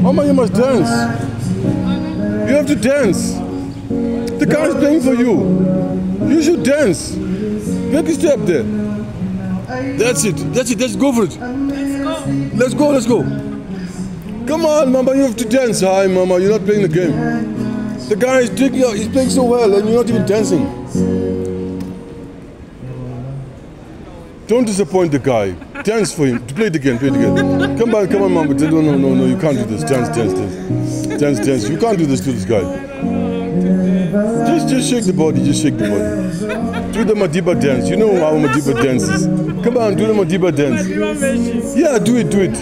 Mama, you must dance. You have to dance. The guy is playing for you. You should dance. A step there. That's it. That's it. Let's go for it. Let's go. Let's go. Come on, Mama. You have to dance. Hi, Mama. You're not playing the game. The guy is taking out. He's playing so well, and you're not even dancing. Don't disappoint the guy. Dance for him. Play it again. Play it again. Come on, come on, Mama. No, no, no, no. You can't do this. Dance, dance, dance. Dance, dance. You can't do this to this guy. Just, just shake the body. Just shake the body. Do the Madiba dance. You know how Madiba dances. Come on, do the Madiba dance. Yeah, do it, do it.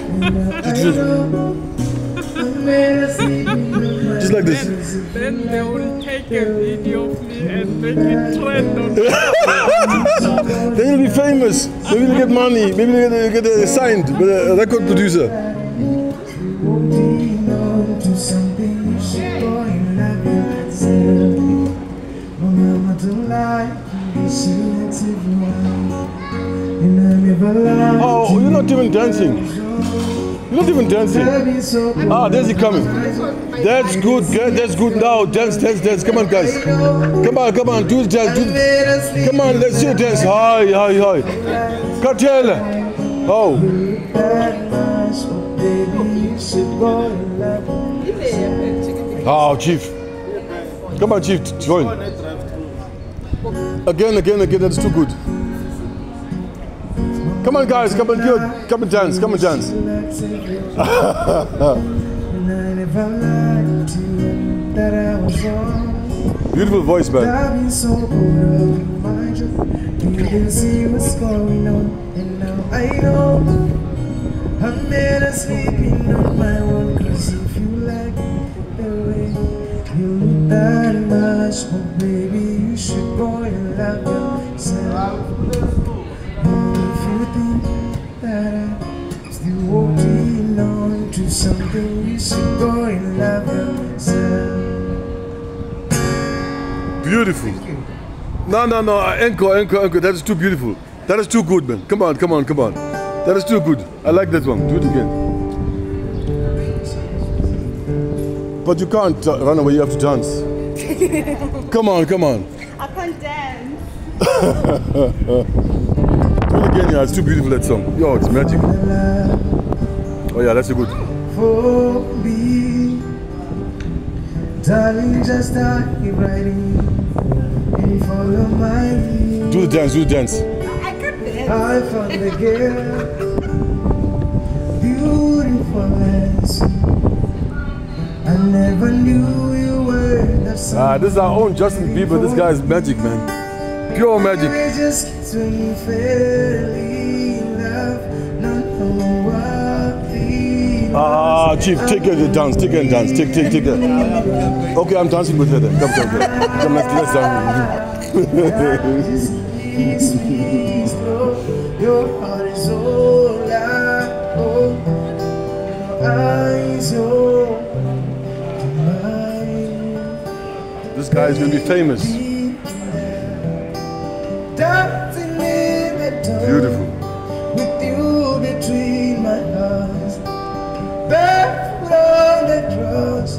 Just, just, just like this. Then they will take a video of me and make it trend on Then you'll be famous. Maybe you'll get money. Maybe you'll get, you'll get uh, signed by a record producer. Even dancing. You're not even dancing. Ah, there's he coming. That's good. That's good. Now dance, dance, dance. Come on, guys. Come on, come on. Do dance. Do come on, let's you dance. Hi, hi, hi. Cartel. Oh, oh, chief. Come on, chief. Join. Again, again, again. That's too good. Come on, guys. Come on, good. Come and dance. Come and dance. And I never lied to you that I was wrong. Beautiful voice, man. I've been so bored of my job. You can see what's going on, and now I know I'm better sleeping on my own. Cause if you like the way you look that much, oh baby, you should go and love yourself. Still holding on to something, you should go and love yourself. Beautiful. No, no, no. Encore, encore, encore. That is too beautiful. That is too good, man. Come on, come on, come on. That is too good. I like that one. Do it again. But you can't uh, run away. You have to dance. come on, come on. I can't dance. Do it again, yeah. It's too beautiful, that song. Yo, it's magic. Oh, yeah, that's a good. for me. Darling, just dive right in and follow my lead. Do the dance, do the dance. I can't dance. I found a girl, beautiful as. I never knew you were the sun. Ah, this is our own Justin Bieber. This guy is magic, man. Pure magic. Just when you fell in love, not know what feeling. Ah, Chief, take her to dance. Take her and dance. Take, take, take her. Okay, I'm dancing with her then. Come, come, come. Come, let's, let's dance. Just kiss me slow. Your heart is all I own. Your eyes open mine. This guy is going to be famous. Dancing in the dark Beautiful. with you between my arms. Barefoot on the grass,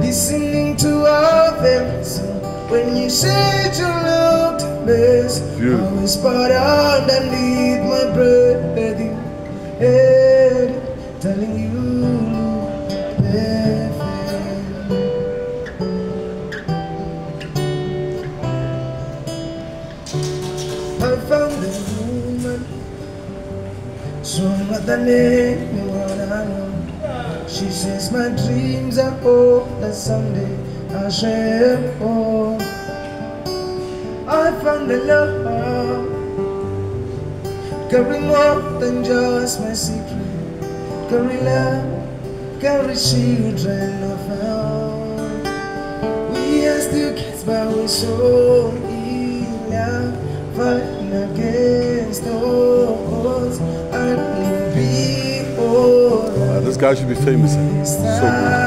listening to our favorite song. When you said you looked best, Beautiful. I whispered underneath my breath, telling you stronger than anyone I know. She says my dreams are all that someday I'll share all. Oh. I found a love carry more than just my secret. Carry love, carry children of our. We are still kids, but we're so in love. fighting against all this guy should be famous. So good.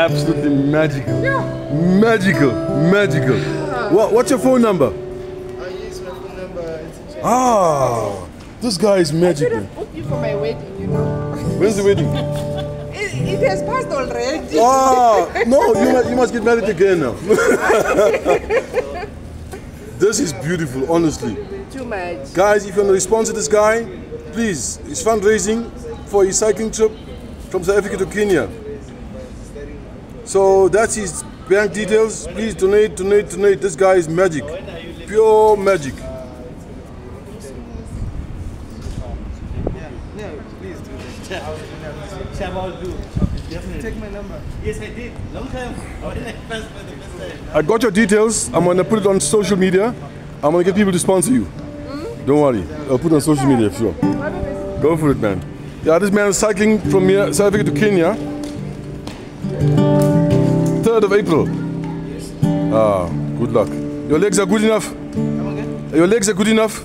Absolutely magical. Magical. Magical. What, what's your phone number? I use my phone number. Ah, this guy is I should magical. have booked you for my wedding, you know. When's the wedding? It, it has passed already. Ah, no, you must, you must get married again now. this is beautiful, honestly. Too much. Guys, if you want to respond to this guy, please, it's fundraising for his cycling trip from South Africa to Kenya. So that's his bank details. Please donate, donate, donate. This guy is magic. Pure magic. Take my number. Yes, I did. Long time. I got your details. I'm gonna put it on social media. I'm gonna get people to sponsor you. Don't worry. I'll put it on social media, sure. Go for it, man. Yeah, this man is cycling from here, South Africa to Kenya. 3rd of April. Ah, good luck. Your legs are good enough? Your legs are good enough?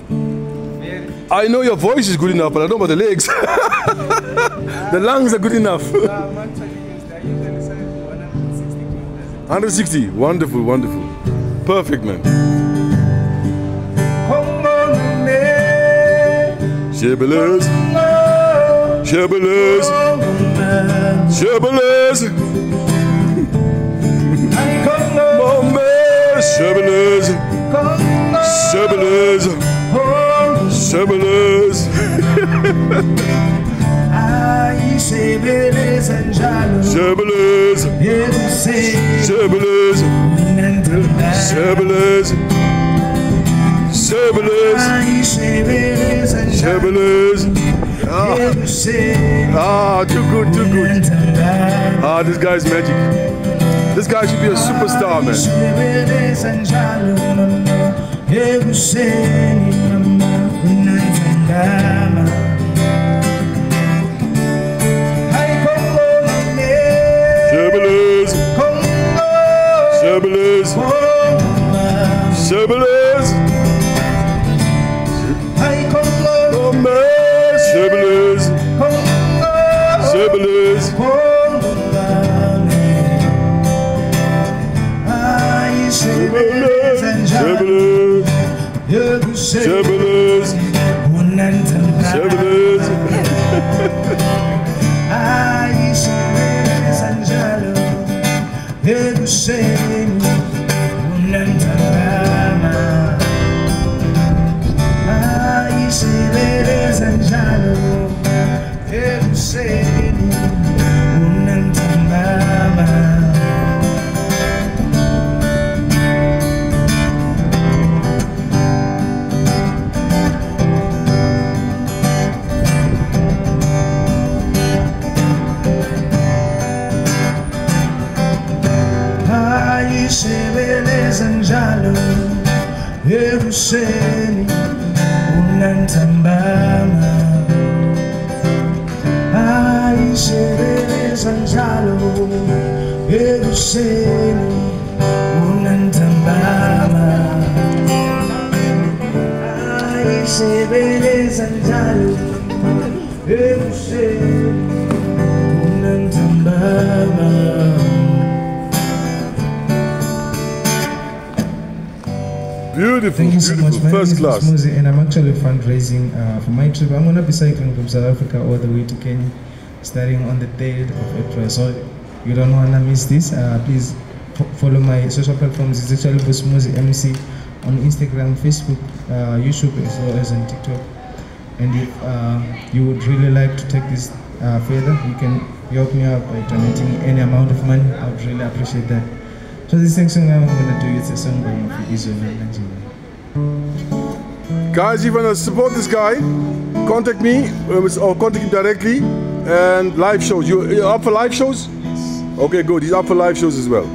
I know your voice is good enough, but I don't know about the legs. the lungs are good enough. I'm actually used. I usually say 160 kilometers. 160. Wonderful, wonderful. Perfect, man. Come on, man. Oh, shibboleth. I say beleza njalo. Shibboleth, Eu sei shibboleth, nandala. shibboleth, shibboleth, I say beleza njalo. shibboleth. Ah, ah, too good, too good. Ah, this guy's magic. This guy should be a superstar, man. Beleza njalo mama. Eu sei shibboleth, ekuseni unantambama. Ayishebeleza njalo ekuseni unantambama. Ayishebeleza njalo ekuseni unantambama Beautiful, Thank you so beautiful, much. My first name class. is Muzi and I'm actually fundraising uh, for my trip. I'm going to be cycling from South Africa all the way to Kenya, starting on the 3rd of April. So you don't want to miss this. Uh, please fo- follow my social platforms. It's actually Busmuzi MC on Instagram, Facebook, uh, YouTube, as well as on TikTok. And if uh, you would really like to take this uh, further, you can help me out by donating any amount of money. I would really appreciate that. So this next song I'm going to do is a song by Mafikizolo and Nigeria. Guys, if you want to support this guy, contact me um, or contact him directly. And live shows. You, you're up for live shows? Okay, good. He's up for live shows as well.